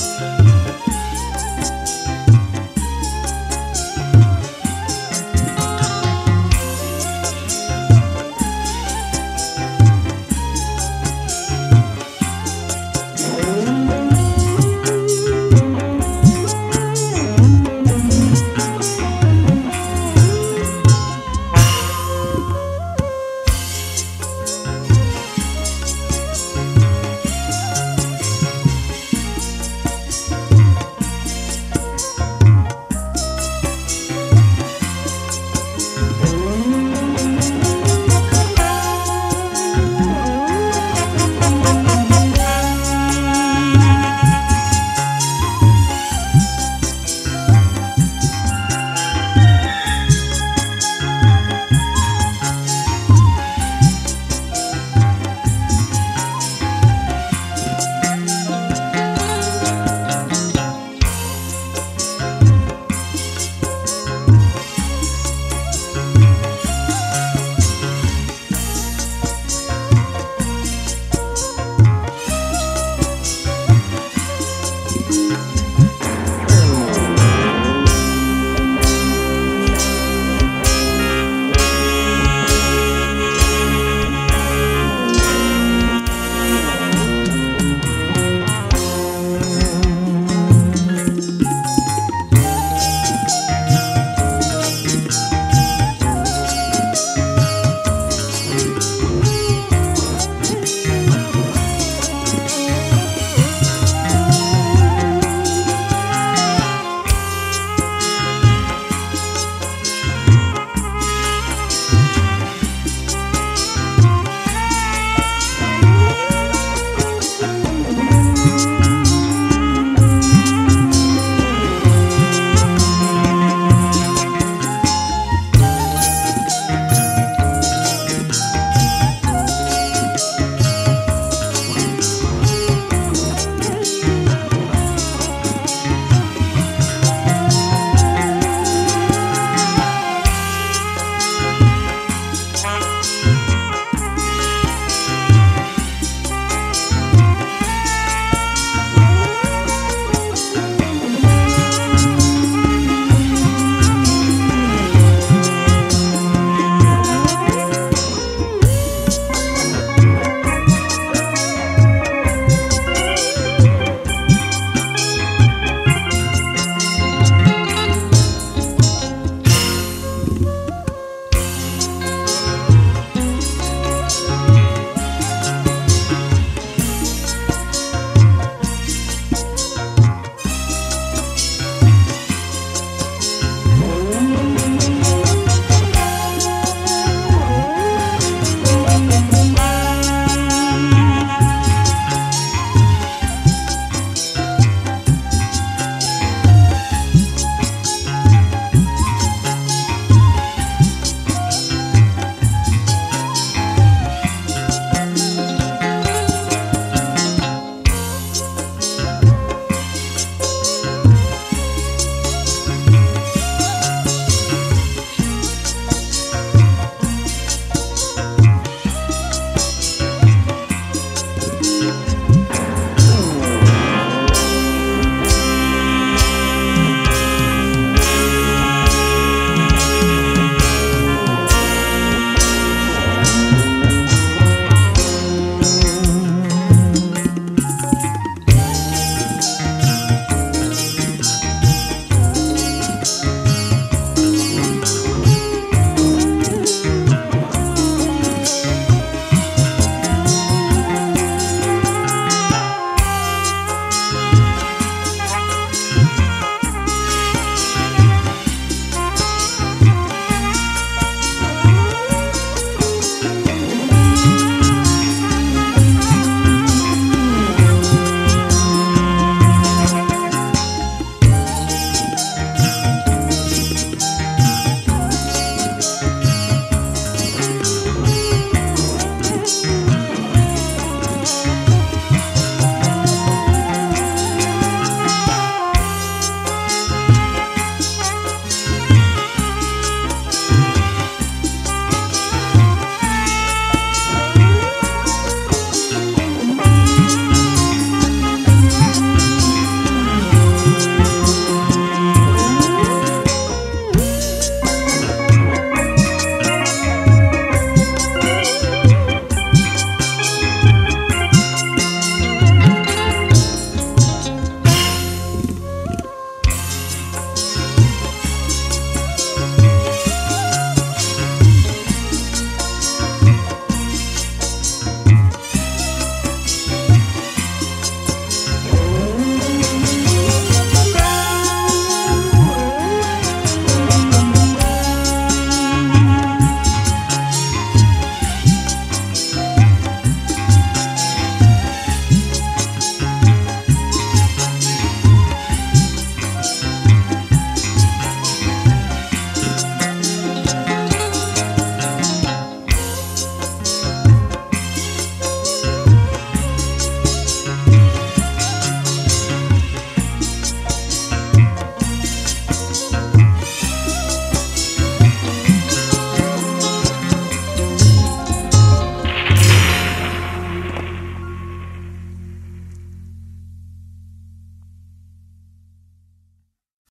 Bye.